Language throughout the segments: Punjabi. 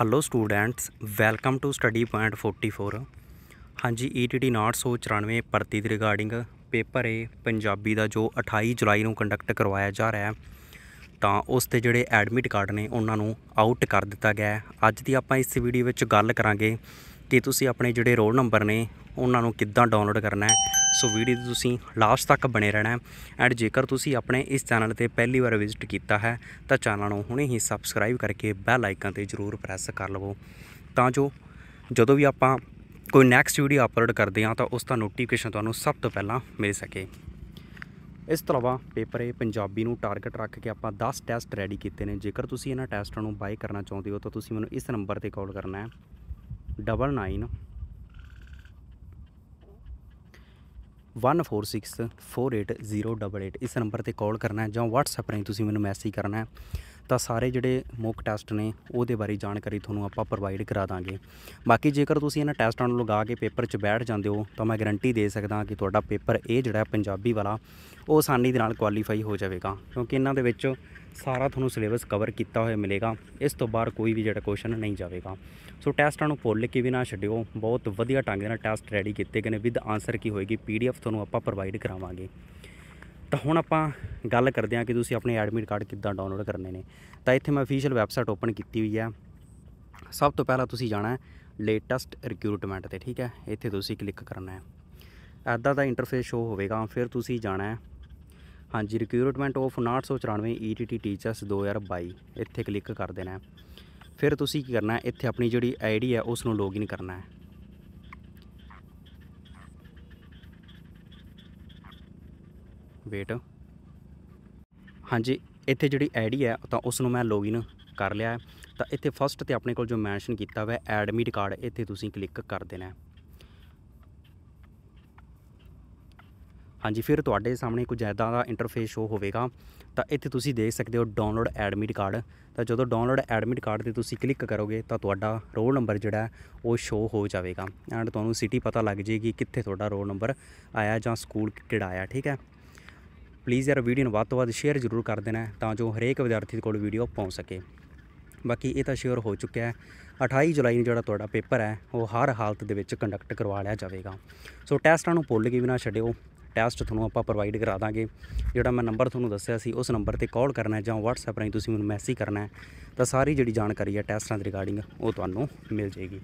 Hello students welcome to study point 44 ਹਾਂਜੀ E ETT 994 ਭਰਤੀ ਦੇ ਰਿਗਾਰਡਿੰਗ ਪੇਪਰ ਏ ਪੰਜਾਬੀ ਦਾ ਜੋ 28 ਜੁਲਾਈ ਨੂੰ ਕੰਡਕਟ ਕਰਵਾਇਆ ਜਾ ਰਿਹਾ ਤਾਂ ਉਸ ਤੇ ਜਿਹੜੇ ਐਡਮਿਟ ਕਾਰਡ ਨੇ, ਉਹਨਾਂ ਨੂੰ ਆਊਟ ਕਰ ਦਿੱਤਾ ਗਿਆ ਅੱਜ ਦੀ ਆਪਾਂ ਇਸ ਵੀਡੀਓ ਵਿੱਚ ਗੱਲ ਕਰਾਂਗੇ ਕਿ ਤੁਸੀਂ ਆਪਣੇ ਜਿਹੜੇ ਰੋਲ ਨੰਬਰ ਨੇ, ਉਹਨਾਂ ਨੂੰ ਕਿੱਦਾਂ ਡਾਊਨਲੋਡ ਕਰਨਾ ਹੈ ਸੋ ਵੀਡੀਓ ਦੀ ਤੁਸੀਂ ਲਾਸਟ ਤੱਕ ਬਣੇ ਰਹਿਣਾ ਹੈ। ਐਂਡ ਜੇਕਰ ਤੁਸੀਂ ਆਪਣੇ ਇਸ ਚੈਨਲ ਤੇ ਪਹਿਲੀ ਵਾਰ ਵਿਜ਼ਿਟ ਕੀਤਾ ਹੈ, ਤਾਂ ਚੈਨਲ ਨੂੰ ਹੁਣੇ ਹੀ ਸਬਸਕ੍ਰਾਈਬ ਕਰਕੇ ਬੈਲ ਆਈਕਨ ਤੇ ਜ਼ਰੂਰ ਪ੍ਰੈਸ ਕਰ ਲਵੋ। ਤਾਂ ਜੋ ਜਦੋਂ ਵੀ ਆਪਾਂ ਕੋਈ ਨੈਕਸਟ ਵੀਡੀਓ ਅਪਲੋਡ ਕਰਦੇ ਹਾਂ, ਤਾਂ ਉਸ ਦਾ ਨੋਟੀਫਿਕੇਸ਼ਨ ਤੁਹਾਨੂੰ ਸਭ ਤੋਂ ਪਹਿਲਾਂ ਮਿਲ ਸਕੇ। ਇਸ ਤੋਂ ਇਲਾਵਾ ਪੇਪਰ ਏ ਪੰਜਾਬੀ ਨੂੰ ਟਾਰਗੇਟ ਰੱਖ ਕੇ ਆਪਾਂ 10 ਟੈਸਟ ਰੈਡੀ ਕੀਤੇ ਨੇ। ਜੇਕਰ ਤੁਸੀਂ ਇਹਨਾਂ ਟੈਸਟਾਂ ਨੂੰ ਬਾਈ ਕਰਨਾ ਚਾਹੁੰਦੇ ਹੋ, ਤਾਂ ਤੁਸੀਂ ਮੈਨੂੰ ਇਸ ਨੰਬਰ ਤੇ ਕਾਲ ਕਰਨਾ ਹੈ। ਡਬਲ ਨਾਈਨ 14648088 ਇਸ ਨੰਬਰ ਤੇ ਕਾਲ ਕਰਨਾ ਹੈ ਜਾਂ WhatsApp ਰਾਹੀਂ ਤੁਸੀਂ ਮੈਨੂੰ ਮੈਸੇਜ ਕਰਨਾ ਹੈ, ਤਾਂ ਸਾਰੇ ਜਿਹੜੇ ਮੌਕ ਟੈਸਟ ਨੇ ਉਹਦੇ ਬਾਰੇ ਜਾਣਕਾਰੀ ਤੁਹਾਨੂੰ ਆਪਾਂ ਪ੍ਰੋਵਾਈਡ ਕਰਾ ਦਾਂਗੇ। ਬਾਕੀ ਜੇਕਰ ਤੁਸੀਂ ਇਹਨਾਂ ਟੈਸਟਾਂ ਨੂੰ ਲਗਾ ਕੇ ਪੇਪਰ 'ਚ ਬੈਠ ਜਾਂਦੇ ਹੋ, ਤਾਂ ਮੈਂ ਗਾਰੰਟੀ ਦੇ ਸਕਦਾ ਕਿ ਤੁਹਾਡਾ ਪੇਪਰ ਇਹ ਜਿਹੜਾ ਪੰਜਾਬੀ ਵਾਲਾ, ਉਹ ਆਸਾਨੀ ਦੇ ਨਾਲ ਕੁਆਲੀਫਾਈ ਹੋ ਜਾਵੇਗਾ, ਕਿਉਂਕਿ ਇਹਨਾਂ ਦੇ ਵਿੱਚ ਸਾਰਾ ਤੁਹਾਨੂੰ ਸਿਲੇਬਸ ਕਵਰ ਕੀਤਾ ਹੋਇਆ ਮਿਲੇਗਾ। ਇਸ ਤੋਂ ਬਾਅਦ ਕੋਈ ਵੀ ਜਿਹੜਾ ਕੁਐਸਚਨ ਨਹੀਂ ਜਾਵੇਗਾ। ਸੋ ਟੈਸਟਾਂ ਨੂੰ ਭੁੱਲ ਕੇ ਵੀ ਨਾ ਛੱਡਿਓ। ਬਹੁਤ ਵਧੀਆ ਢੰਗ ਦੇ ਨਾਲ ਟੈਸਟ ਰੈਡੀ ਕੀਤੇ ਗਏ ਨੇ। ਵਿਦ ਆਨਸਰ ਕੀ ਹੋਏਗੀ? ਪੀਡੀਐਫ ਤੁਹਾਨੂੰ ਆਪਾਂ ਪ੍ਰੋਵਾਈਡ ਕਰਾਵਾਂਗੇ। ਤਾਂ ਹੁਣ ਆਪਾਂ ਗੱਲ ਕਰਦੇ ਹਾਂ ਕਿ ਤੁਸੀਂ ਆਪਣੇ ਐਡਮਿਟ ਕਾਰਡ ਕਿੱਦਾਂ ਡਾਊਨਲੋਡ ਕਰਨੇ ਨੇ। ਤਾਂ ਇੱਥੇ ਮੈਂ ਅਫੀਸ਼ੀਅਲ ਵੈਬਸਾਈਟ ਓਪਨ ਕੀਤੀ ਹੋਈ ਹੈ। ਸਭ ਤੋਂ ਪਹਿਲਾਂ ਤੁਸੀਂ ਜਾਣਾ ਹੈ ਲੇਟੈਸਟ ਰਿਕਰੂਟਮੈਂਟ ਤੇ, ਠੀਕ ਹੈ? ਇੱਥੇ ਤੁਸੀਂ ਕਲਿੱਕ ਕਰਨਾ ਹੈ। ਐਦਾਂ ਦਾ ਇੰਟਰਫੇਸ ਸ਼ੋ ਹੋਵੇਗਾ। ਫਿਰ ਤੁਸੀਂ ਜਾਣਾ ਹੈ ਹਾਂਜੀ ਰਿਕਰੂਟਮੈਂਟ ਆਫ 994 ETT ਟੀਚਰਸ 2022 ਇੱਥੇ ਕਲਿੱਕ ਕਰ ਦੇਣਾ ਫਿਰ ਤੁਸੀਂ ਕੀ ਕਰਨਾ ਇੱਥੇ ਆਪਣੀ ਜਿਹੜੀ ਆਈਡੀ ਹੈ ਉਸ ਨੂੰ ਲੌਗਇਨ ਕਰਨਾ ਹੈ। ਵੇਟ ਹਾਂਜੀ, ਇੱਥੇ ਜਿਹੜੀ ਆਈਡੀ ਹੈ, ਤਾਂ ਉਸ ਨੂੰ ਮੈਂ ਲੌਗਇਨ ਕਰ ਲਿਆ ਤਾਂ ਇੱਥੇ ਫਸਟ ਤੇ ਆਪਣੇ ਕੋਲ ਜੋ ਮੈਂਸ਼ਨ ਕੀਤਾ ਹੋਇਆ ਐਡਮਿਟ ਕਾਰਡ ਇੱਥੇ ਤੁਸੀਂ ਕਲਿੱਕ ਕਰ ਦੇਣਾ ਹਾਂਜੀ, ਫਿਰ ਤੁਹਾਡੇ ਸਾਹਮਣੇ ਕੁਝ ਐਦਾਂ ਦਾ ਇੰਟਰਫੇਸ ਸ਼ੋ ਹੋਵੇਗਾ। ਤਾਂ ਇੱਥੇ ਤੁਸੀਂ ਦੇਖ ਸਕਦੇ ਹੋ ਡਾਊਨਲੋਡ ਐਡਮਿਟ ਕਾਰਡ ਤਾਂ ਜਦੋਂ ਡਾਊਨਲੋਡ ਐਡਮਿਟ ਕਾਰਡ ਤੇ ਤੁਸੀਂ ਕਲਿੱਕ ਕਰੋਗੇ, ਤਾਂ ਤੁਹਾਡਾ ਰੋਲ ਨੰਬਰ ਜਿਹੜਾ ਉਹ ਸ਼ੋ ਹੋ ਜਾਵੇਗਾ। ਐਂਡ ਤੁਹਾਨੂੰ ਸਿਟੀ ਪਤਾ ਲੱਗ ਜੇਗੀ ਕਿੱਥੇ ਤੁਹਾਡਾ ਰੋਲ ਨੰਬਰ ਆਇਆ ਜਾਂ ਸਕੂਲ ਕਿਹੜਾ ਆਇਆ, ਠੀਕ ਹੈ? ਪਲੀਜ਼ ਯਾਰ ਵੀਡੀਓ ਨੂੰ ਵੱਧ ਤੋਂ ਵੱਧ ਸ਼ੇਅਰ ਜ਼ਰੂਰ ਕਰ ਦੇਣਾ ਤਾਂ ਜੋ ਹਰੇਕ ਵਿਦਿਆਰਥੀ ਕੋਲ ਵੀਡੀਓ ਪਹੁੰਚ ਸਕੇ। ਬਾਕੀ ਇਹ ਤਾਂ ਸ਼ੇਅਰ ਹੋ ਚੁੱਕਿਆ ਹੈ 28 ਜੁਲਾਈ ਨੂੰ ਜਿਹੜਾ ਤੁਹਾਡਾ ਪੇਪਰ ਹੈ, ਉਹ ਹਰ ਹਾਲਤ ਦੇ ਵਿੱਚ ਕੰਡਕਟ ਕਰਵਾ ਲਿਆ ਜਾਵੇਗਾ। ਸੋ ਟੈਸਟਾਂ ਨੂੰ ਭੁੱਲ ਕੇ ਵੀ ਨਾ ਛੱਡਿਓ। ਟੈਸਟ ਤੁਹਾਨੂੰ ਆਪਾਂ ਪ੍ਰੋਵਾਈਡ ਕਰਾ ਦਾਂਗੇ। ਜਿਹੜਾ ਮੈਂ ਨੰਬਰ ਤੁਹਾਨੂੰ ਦੱਸਿਆ ਸੀ, ਉਸ ਨੰਬਰ ਤੇ ਕਾਲ ਕਰਨਾ ਹੈ ਜਾਂ WhatsApp ਰਾਹੀਂ ਤੁਸੀਂ ਮੈਨੂੰ ਮੈਸੇਜ ਕਰਨਾ ਹੈ, ਤਾਂ ਸਾਰੀ ਜਿਹੜੀ ਜਾਣਕਾਰੀ ਹੈ ਟੈਸਟਾਂ ਦੇ ਰਿਗਾਰਡਿੰਗ ਉਹ ਤੁਹਾਨੂੰ ਮਿਲ ਜੇਗੀ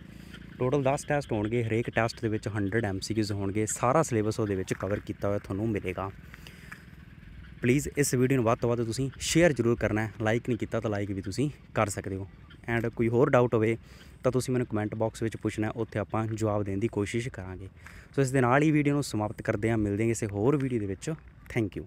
ਟੋਟਲ 10 ਟੈਸਟ ਹੋਣਗੇ, ਹਰੇਕ ਟੈਸਟ ਦੇ ਵਿੱਚ 100 MCQs ਹੋਣਗੇ, ਸਾਰਾ ਸਿਲੇਬਸ ਉਹਦੇ ਵਿੱਚ ਕਵਰ ਕੀਤਾ ਹੋਇਆ ਤੁਹਾਨੂੰ ਮਿਲੇਗਾ। ਪਲੀਜ਼ ਇਸ ਵੀਡੀਓ ਨੂੰ ਵੱਧ ਤੋਂ ਵੱਧ ਤੁਸੀਂ ਸ਼ੇਅਰ ਜ਼ਰੂਰ ਕਰਨਾ ਹੈ। ਲਾਈਕ ਨਹੀਂ ਕੀਤਾ ਤਾਂ ਲਾਈਕ ਵੀ ਤੁਸੀਂ ਕਰ ਸਕਦੇ ਹੋ। ਐਂਡ ਕੋਈ ਹੋਰ ਡਾਊਟ ਹੋਵੇ ਤਾਂ ਤੁਸੀਂ ਮੈਨੂੰ ਕਮੈਂਟ ਬਾਕਸ ਵਿੱਚ ਪੁੱਛਣਾ ਉੱਥੇ ਆਪਾਂ ਜਵਾਬ ਦੇਣ ਦੀ ਕੋਸ਼ਿਸ਼ ਕਰਾਂਗੇ। ਸੋ ਇਸ ਦੇ ਨਾਲ ਹੀ ਵੀਡੀਓ ਨੂੰ ਸਮਾਪਤ ਕਰਦੇ ਹਾਂ। ਮਿਲਦੇ ਹਾਂ ਕਿਸੇ ਹੋਰ ਵੀਡੀਓ ਦੇ ਵਿੱਚ। Thank you